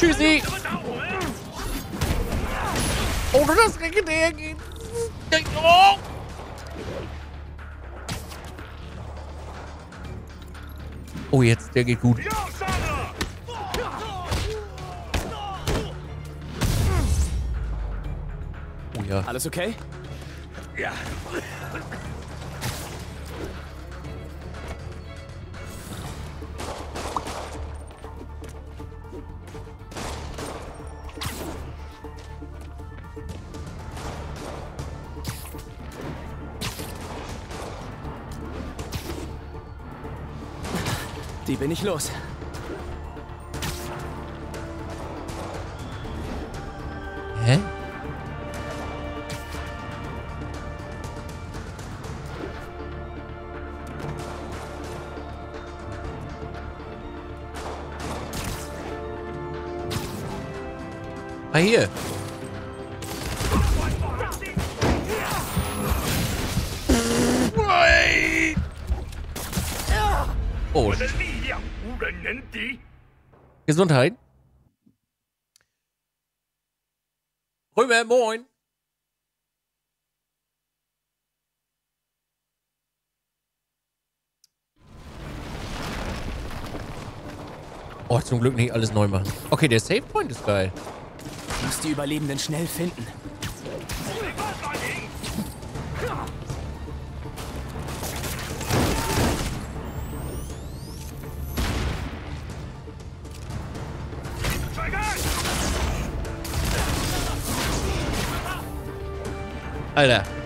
Tschüssi. Ohne das Legendär geht. Oh. oh, jetzt, der geht gut. Oh ja. Alles okay? Ja. Die bin ich los. Hä? Ah, hier. Oh, Gesundheit. Römer, moin. Oh, zum Glück nicht alles neu machen. Okay, der Save Point ist geil. Ich muss die Überlebenden schnell finden. Alter. Oh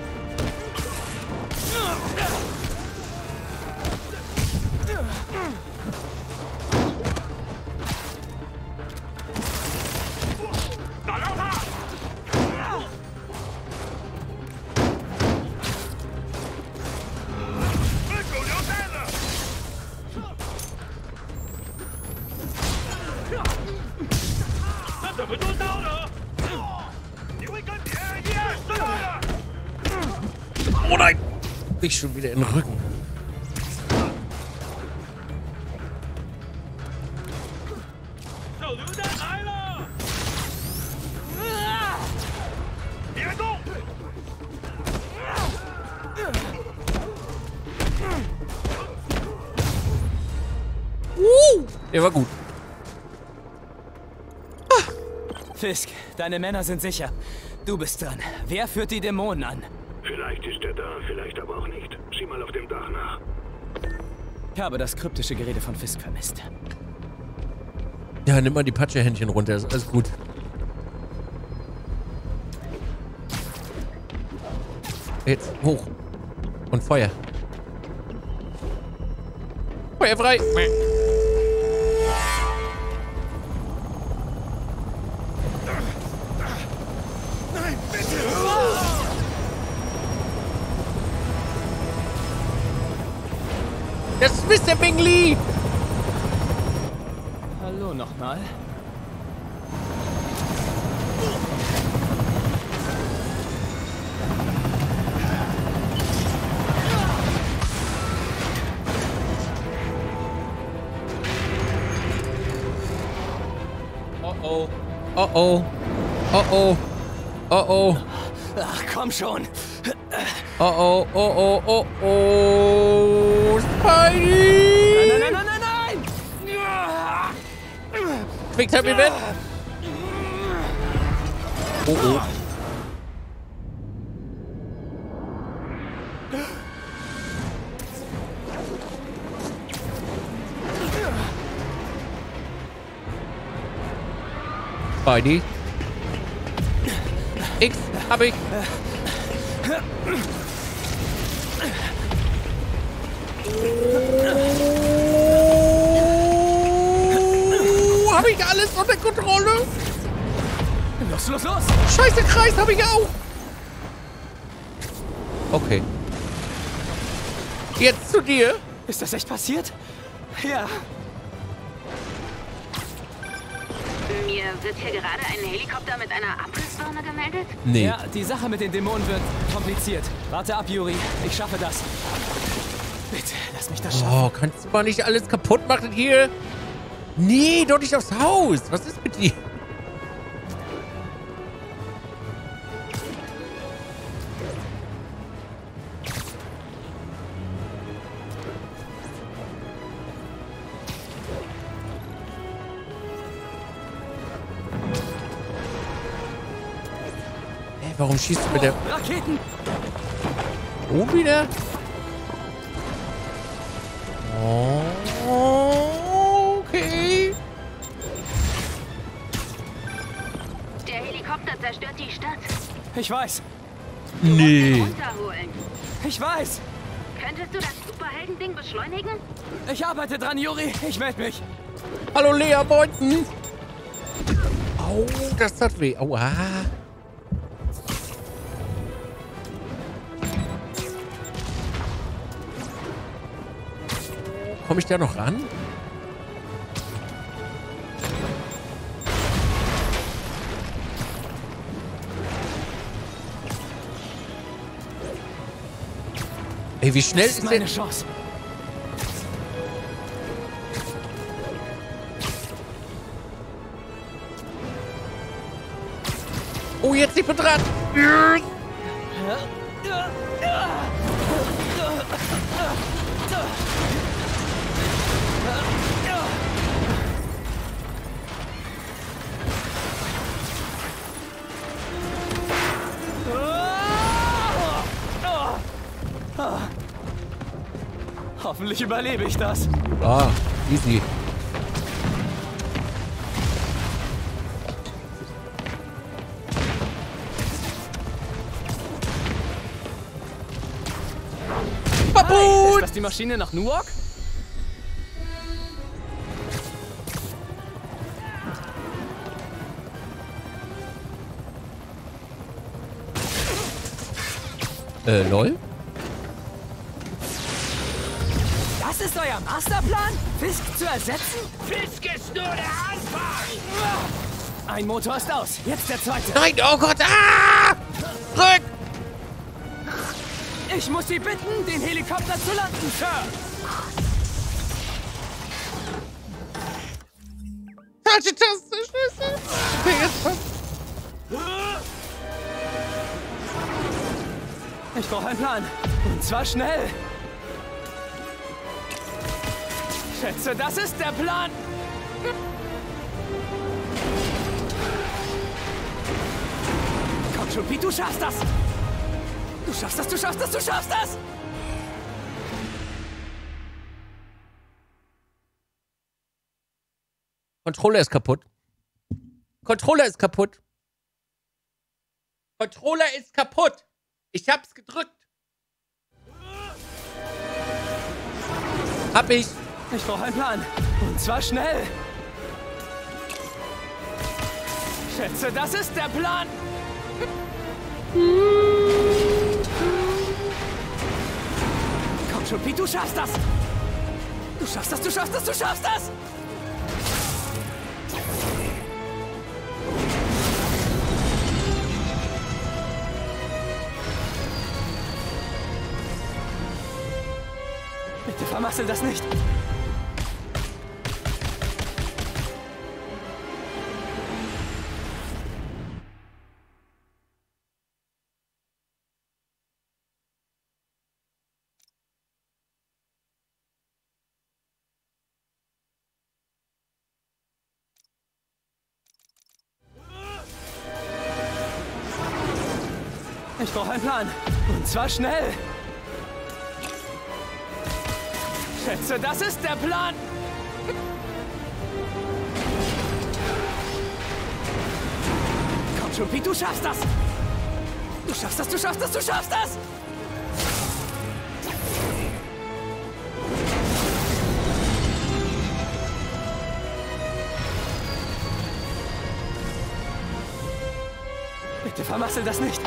schon wieder in den Rücken. Uh, der war gut. Fisk, deine Männer sind sicher. Du bist dran. Wer führt die Dämonen an? Vielleicht ist er da, vielleicht aber auch nicht. Sieh mal auf dem Dach nach. Ich habe das kryptische Gerede von Fisk vermisst. Ja, nimm mal die Patschehändchen runter, ist alles gut. Jetzt hoch. Und Feuer. Feuer frei. Oh. Oh oh. Oh oh. Oh oh. Ach, komm schon. Oh oh. Oh oh. Oh oh. Nein, Spidey. nein, nein, nein, nein! Quick Time Event. Oh oh. Spidey. X hab ich. Oh, hab ich alles unter Kontrolle? Los, los, los! Scheiße, Kreis habe ich auch. Okay. Jetzt zu dir. Ist das echt passiert? Ja. Mir wird hier gerade ein Helikopter mit einer Abrissbirne gemeldet. Nee. Ja, die Sache mit den Dämonen wird kompliziert. Warte ab, Yuri. Ich schaffe das. Bitte, lass mich das schaffen. Oh, kannst du mal nicht alles kaputt machen hier? Nee, doch nicht aufs Haus. Was ist mit dir? Warum schießt du mit der... Raketen! Und wieder? Oh, okay. Der Helikopter zerstört die Stadt. Ich weiß. Nee. Ich weiß. Könntest du das Superheldending beschleunigen? Ich arbeite dran, Juri. Ich melde mich. Hallo Lea Beuten. Au, das tat weh. Aua. Komme ich da noch ran? Ey, wie schnell Das ist ist meine Chance. Oh, jetzt ich bin Hoffentlich überlebe ich das. Ah, easy. Ist Babut! das die Maschine nach Newark? Äh, lol? Euer Masterplan? Fisk zu ersetzen? Fisk ist nur der Anfang! Ein Motor ist aus. Jetzt der zweite. Nein, oh Gott, ah! Rück! Ich muss Sie bitten, den Helikopter zu landen, Sir. Falsche Taste, passt. Ich brauche einen Plan. Und zwar schnell. Schätze, das ist der Plan. Komm schon, Pete, du schaffst das. Du schaffst das, du schaffst das, du schaffst das. Controller ist kaputt. Controller ist kaputt. Controller ist kaputt. Ich hab's gedrückt. Hab ich. Ich brauche einen Plan. Und zwar schnell. Schätze, das ist der Plan. Komm schon, Pete, du schaffst das. Du schaffst das, du schaffst das, du schaffst das. Bitte vermassel das nicht. Ich brauche einen Plan. Und zwar schnell. Schätze, das ist der Plan. Komm schon, Pete, du schaffst das. Du schaffst das, du schaffst das, du schaffst das. Bitte vermassel das nicht.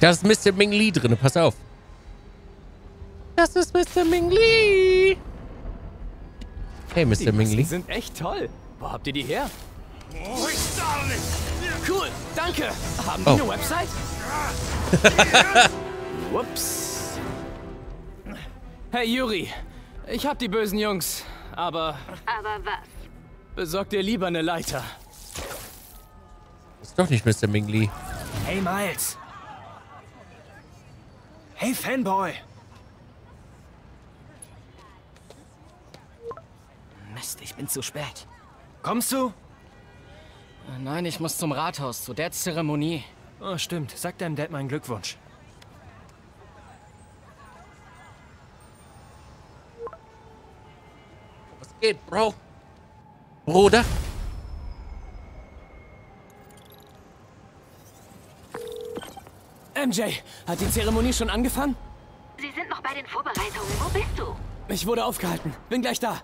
Da ist Mr. Ming Lee drin, pass auf. Das ist Mr. Ming Lee. Hey, Mr. Die Ming Lee. Masken sind echt toll. Wo habt ihr die her? Cool, danke. Haben Oh. die eine Website? Whoops. Hey Yuri, ich hab die bösen Jungs, aber Aber was? besorg dir lieber eine Leiter. Ist doch nicht Mr. Mingley. Hey Miles. Hey Fanboy. Mist, ich bin zu spät. Kommst du? Nein, ich muss zum Rathaus, zu der Zeremonie. Oh, stimmt. Sag deinem Dad meinen Glückwunsch. Was geht, Bro? Bruder? MJ, hat die Zeremonie schon angefangen? Sie sind noch bei den Vorbereitungen. Wo bist du? Ich wurde aufgehalten. Bin gleich da.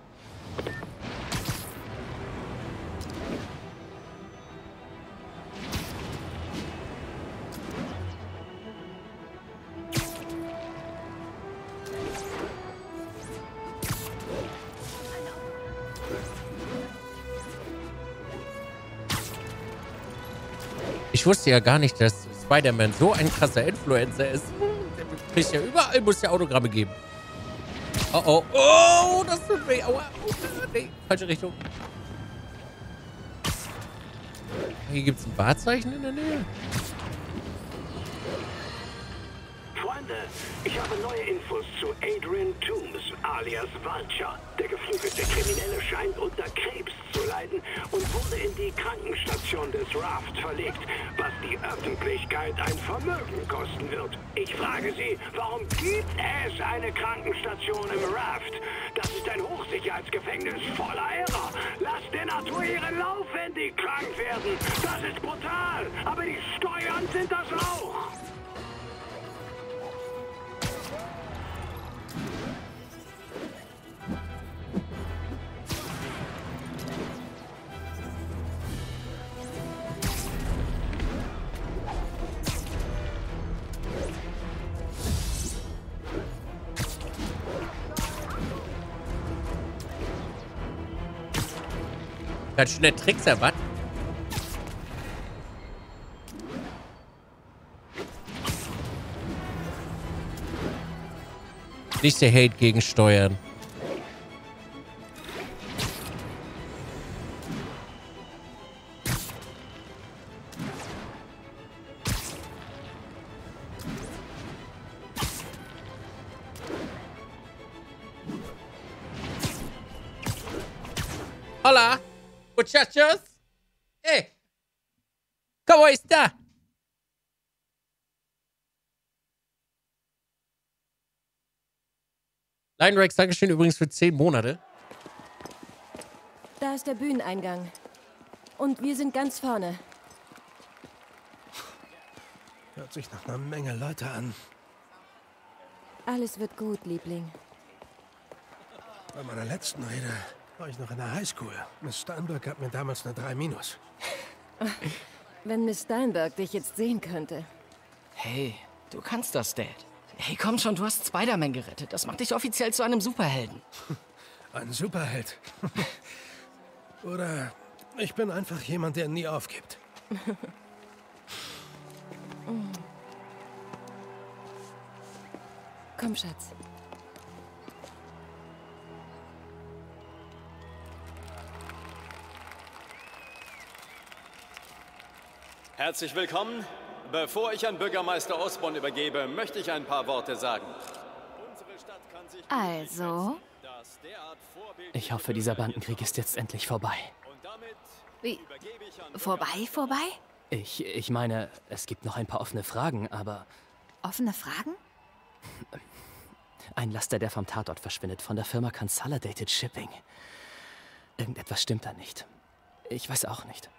Ich wusste ja gar nicht, dass Spider-Man so ein krasser Influencer ist. Der kriegt ja überall, muss ja Autogramme geben. Oh, oh, oh, das tut weh. Aua. Oh, nee, falsche Richtung. Hier gibt es ein Wahrzeichen in der Nähe. Freunde, ich habe neue Infos zu Adrian Toombs alias Vulture. Der geflügelte Kriminelle scheint unter Krebs zu leiden und wurde in die Krankenstation des Raft verlegt, was die Öffentlichkeit ein Vermögen kosten wird. Ich frage Sie, warum gibt es eine Krankenstation im Raft? Das ist ein Hochsicherheitsgefängnis voller Irrer. Lasst ihren Lauf, wenn die krank werden. Das ist brutal, aber die Steuern sind das auch. Ganz schön der Trickser, was? Nicht der Hate gegen Linerex, Dankeschön übrigens für 10 Monate. Da ist der Bühneneingang. Und wir sind ganz vorne. Hört sich nach einer Menge Leute an. Alles wird gut, Liebling. Bei meiner letzten Rede war ich noch in der Highschool. Miss Steinberg gab mir damals eine 3 minus. Wenn Miss Steinberg dich jetzt sehen könnte. Hey, du kannst das, Dad. Hey, komm schon, du hast Spider-Man gerettet. Das macht dich offiziell zu einem Superhelden. Ein Superheld. Oder ich bin einfach jemand, der nie aufgibt. Komm, Schatz. Herzlich willkommen. Bevor ich an Bürgermeister Osborn übergebe, möchte ich ein paar Worte sagen. Unsere Stadt kann sich Also, Ich hoffe, dieser Bandenkrieg ist jetzt endlich vorbei. und damit wie? Vorbei, vorbei? Ich, ich meine, es gibt noch ein paar offene Fragen, aber Offene Fragen? ein Laster, der vom Tatort verschwindet, von der Firma Consolidated Shipping. Irgendetwas stimmt da nicht. Ich weiß auch nicht.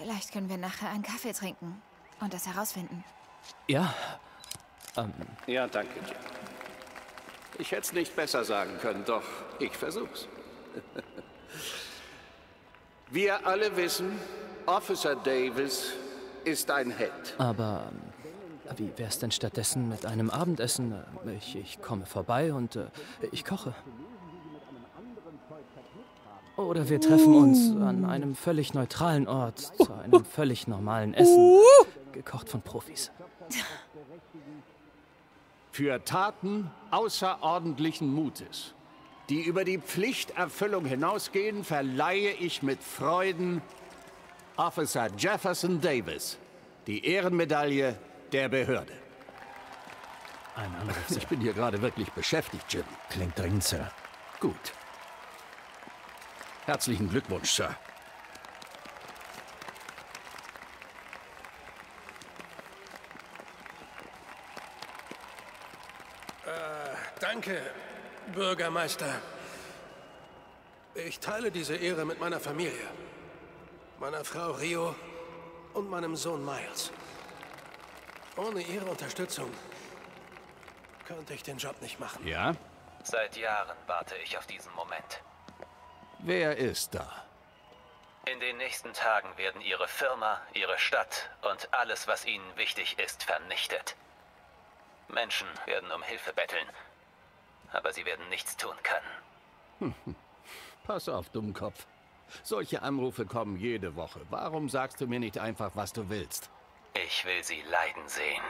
Vielleicht können wir nachher einen Kaffee trinken und das herausfinden. Ja, Ja, danke dir. Ich hätte es nicht besser sagen können, doch ich versuch's. Wir alle wissen, Officer Davis ist ein Held. aber ähm, wie wär's denn stattdessen mit einem Abendessen? Ich, ich komme vorbei und äh, ich koche. Oder wir treffen uns an einem völlig neutralen Ort zu einem völlig normalen Essen, gekocht von Profis. Für Taten außerordentlichen Mutes, die über die Pflichterfüllung hinausgehen, verleihe ich mit Freuden Officer Jefferson Davis die Ehrenmedaille der Behörde. Ein Anruf. Ich bin hier gerade wirklich beschäftigt, Jim. Klingt dringend, Sir. Gut. Herzlichen Glückwunsch, Sir. Äh, danke, Bürgermeister. Ich teile diese Ehre mit meiner Familie. Meiner Frau Rio und meinem Sohn Miles. Ohne ihre Unterstützung könnte ich den Job nicht machen. Ja? Seit Jahren warte ich auf diesen Moment. Wer ist da? In den nächsten Tagen werden Ihre Firma, Ihre Stadt und alles, was Ihnen wichtig ist, vernichtet. Menschen werden um Hilfe betteln, aber sie werden nichts tun können. Pass auf, Dummkopf. Solche Anrufe kommen jede Woche. Warum sagst du mir nicht einfach, was du willst? Ich will Sie leiden sehen.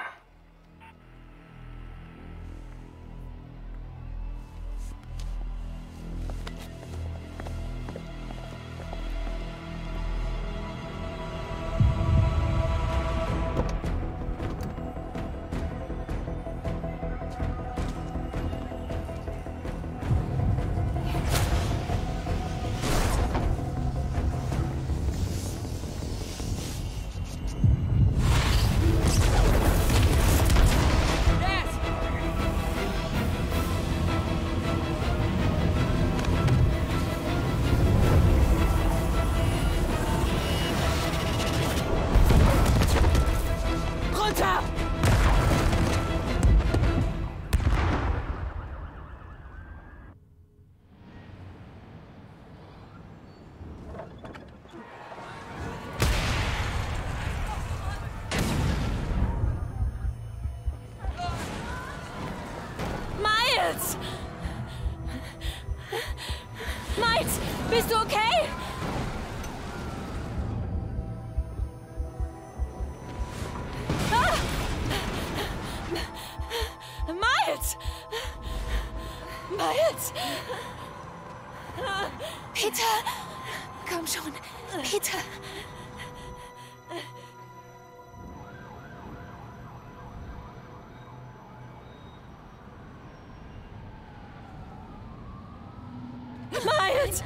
Miles!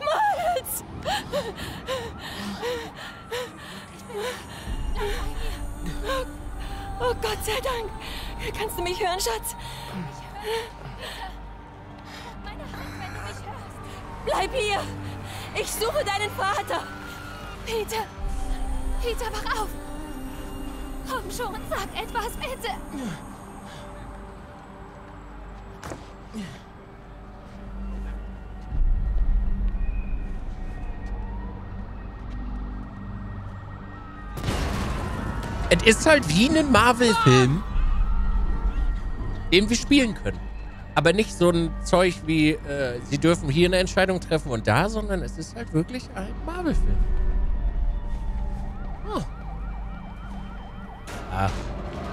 Miles! Oh Gott sei Dank! Kannst du mich hören, Schatz? Bleib hier! Ich suche deinen Vater! Peter! Peter, wach auf! Komm schon, sag etwas, bitte! Es ist halt wie ein Marvel-Film, den wir spielen können. Aber nicht so ein Zeug wie, äh, sie dürfen hier eine Entscheidung treffen und da, sondern es ist halt wirklich ein Marvel-Film. Oh. Ah,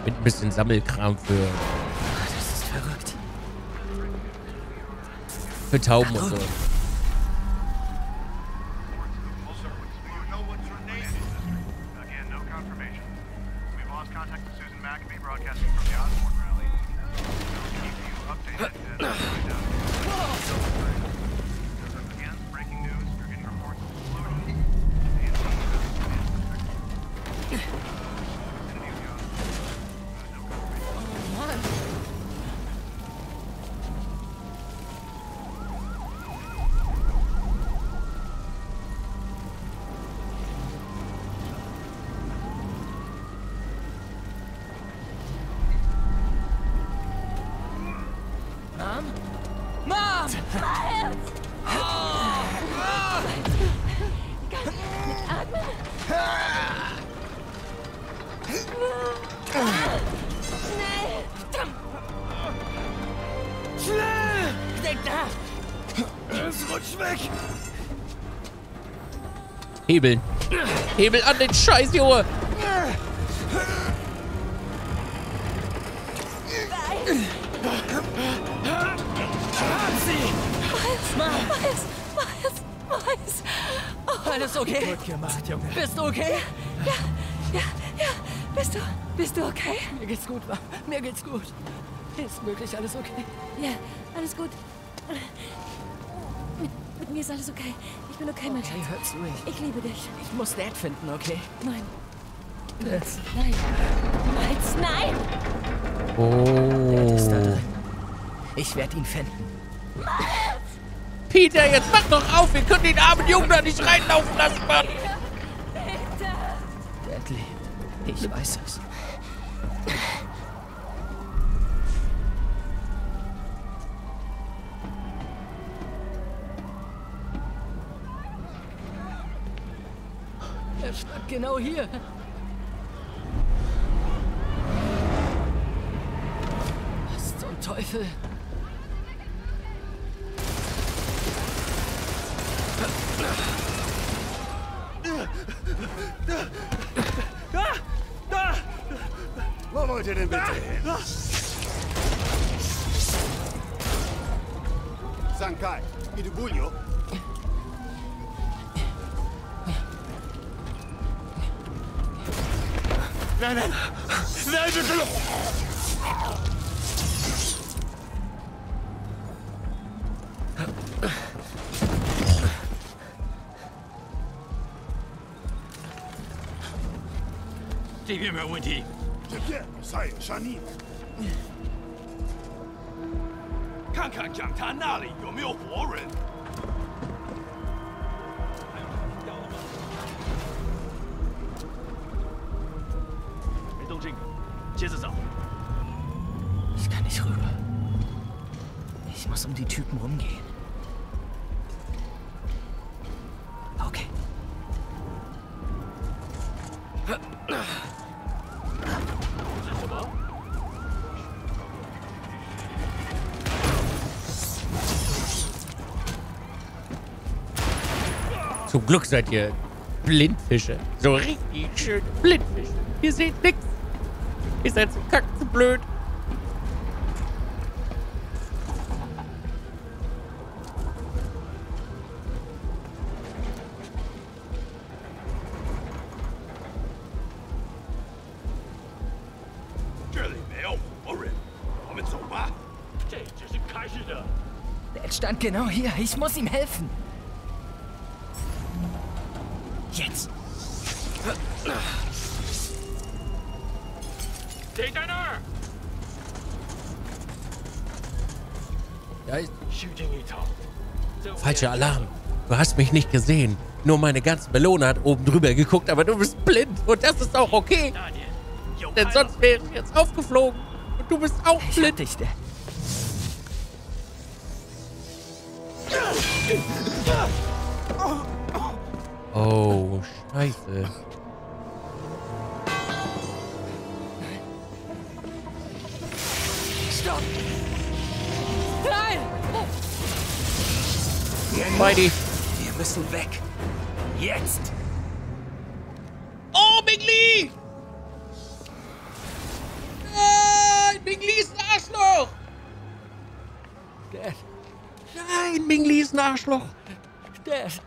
mit ein bisschen Sammelkram für, Das ist verrückt. für Tauben und so. Hebel. Hebel an den Scheiß, Junge! Miles! Miles! Alles okay? Gut gemacht, Junge. Bist du okay? ja, ja, ja. Bist du, bist du okay? Mir geht's gut, Mom. Mir geht's gut. Ist wirklich alles okay? Ja, alles gut. Mit, mit mir ist alles okay. Ich bin okay, mein Okay, Schatz. hör zu. Ich, Ich liebe dich. ich muss Dad finden, okay? Nein, Yes. nein. Miles, nein! Dad ist da Oh. drin. Ich werde ihn finden. Peter, jetzt mach doch auf. Wir können den armen Jungen da nicht reinlaufen lassen, Mann. Lebt. Ich weiß es. Er stand genau hier. Was zum Teufel? 那边没有问题。这边，啥啥尼？看看他那里有没有活人。Zum Glück seid ihr Blindfische. So richtig schön Blindfische. Ihr seht nix. Ihr seid so kack zu blöd. Dad stand genau hier. Ich muss ihm helfen. Falscher Alarm. Du hast mich nicht gesehen. Nur meine ganze Melone hat oben drüber geguckt, aber du bist blind. Und das ist auch okay. Denn sonst wäre ich jetzt aufgeflogen. Und du bist auch blind. Ich Oh, scheiße. Stopp! Nein! Mighty. Wir müssen weg. Jetzt! Oh, Big Lee! Nein, Big Lee ist ein Arschloch! Dad, Nein, Big Lee ist ein Arschloch. Dad.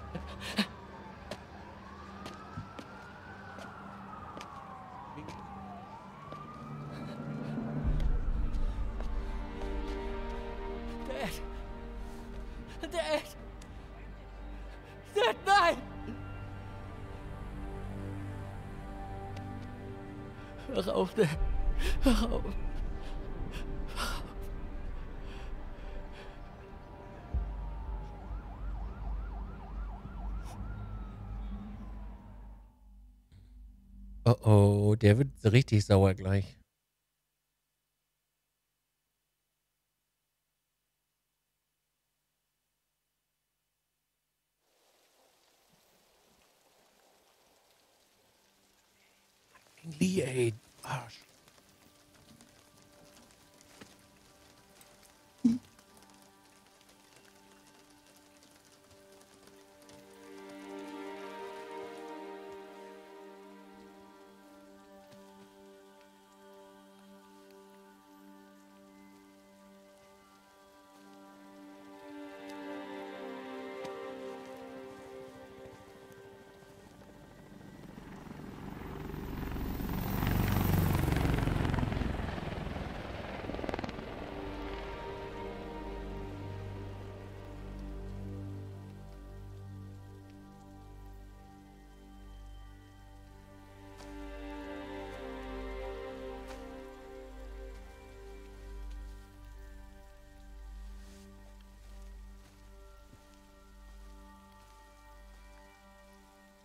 Oh oh, der wird richtig sauer gleich.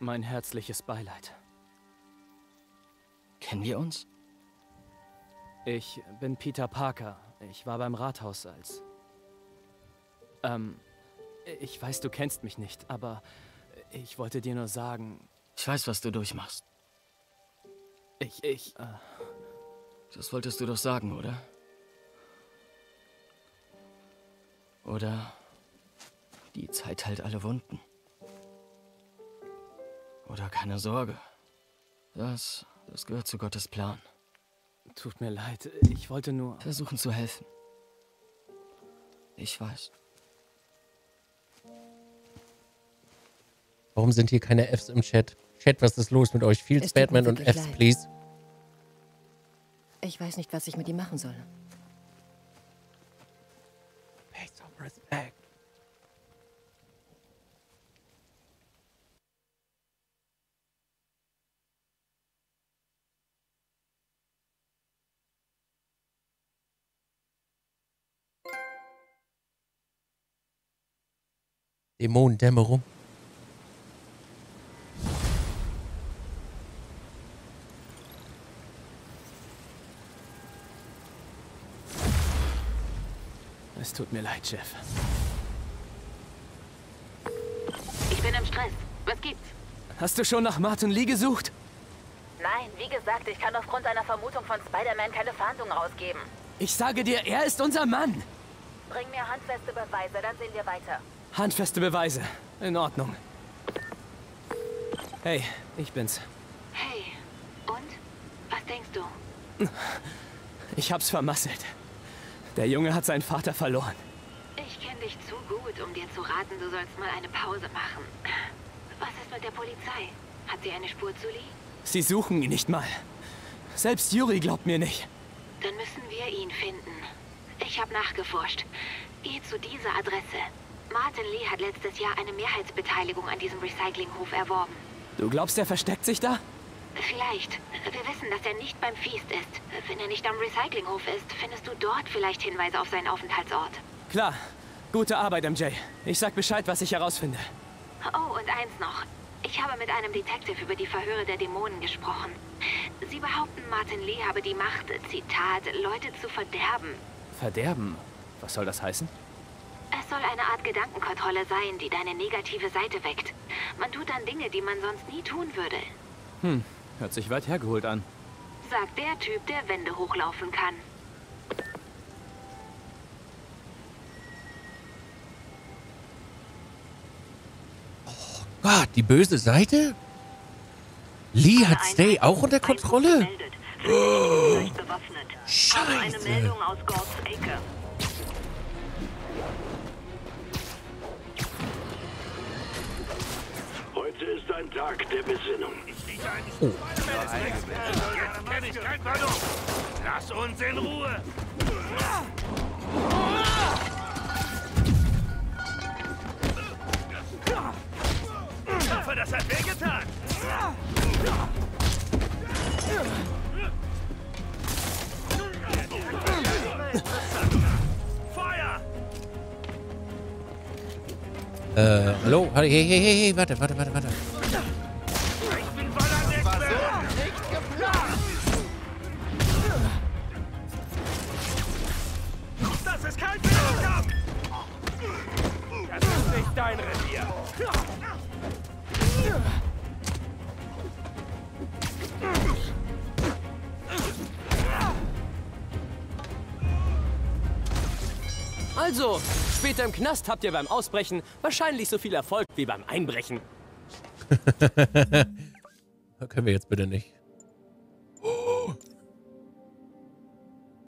Mein herzliches Beileid. Kennen wir uns? Ich bin Peter Parker. Ich war beim Rathaus als... Ähm, ich weiß, du kennst mich nicht, aber ich wollte dir nur sagen... Ich weiß, was du durchmachst. Ich, ich, äh... Das wolltest du doch sagen, oder? Oder die Zeit heilt alle Wunden. Oder keine Sorge. Das, das gehört zu Gottes Plan. Tut mir leid, ich wollte nur... Versuchen zu helfen. Ich weiß. Warum sind hier keine Fs im Chat? Chat, was ist los mit euch? Mir Batman und Fs, leid. please. Ich weiß nicht, was ich mit ihm machen soll. Pay some respect. Dämonendämmerung. Es tut mir leid, Jeff. Ich bin im Stress. Was gibt's? Hast du schon nach Martin Lee gesucht? Nein, wie gesagt, ich kann aufgrund einer Vermutung von Spider-Man keine Fahndung rausgeben. Ich sage dir, er ist unser Mann. Bring mir handfeste Beweise, dann sehen wir weiter. Handfeste Beweise. In Ordnung. Hey, ich bin's. Hey, und? Was denkst du? Ich hab's vermasselt. Der Junge hat seinen Vater verloren. Ich kenne dich zu gut, um dir zu raten, du sollst mal eine Pause machen. Was ist mit der Polizei? Hat sie eine Spur zu Lee? Sie suchen ihn nicht mal. Selbst Yuri glaubt mir nicht. Dann müssen wir ihn finden. Ich habe nachgeforscht. Geh zu dieser Adresse. Martin Lee hat letztes Jahr eine Mehrheitsbeteiligung an diesem Recyclinghof erworben. Du glaubst, er versteckt sich da? Vielleicht. Wir wissen, dass er nicht beim Feast ist. Wenn er nicht am Recyclinghof ist, findest du dort vielleicht Hinweise auf seinen Aufenthaltsort. Klar. Gute Arbeit, MJ. Ich sag Bescheid, was ich herausfinde. Oh, und eins noch. Ich habe mit einem Detective über die Verhöre der Dämonen gesprochen. Sie behaupten, Martin Lee habe die Macht, Zitat, Leute zu verderben. Verderben? Was soll das heißen? Es soll eine Art Gedankenkontrolle sein, die deine negative Seite weckt. Man tut dann Dinge, die man sonst nie tun würde. Hm, hört sich weit hergeholt an. Sagt der Typ, der Wände hochlaufen kann. Gott, die böse Seite? Lee hat Stay auch unter Kontrolle? Oh, Scheiße. Heute ist ein Tag der Besinnung. Oh. Ich Pardon. Lass uns in Ruhe. Ich hoffe, das hat wehgetan. Feuer! Äh, hallo? Hey, hey, hey, hey, warte, warte, warte, warte. Später im Knast habt ihr beim Ausbrechen wahrscheinlich so viel Erfolg wie beim Einbrechen. Können wir jetzt bitte nicht.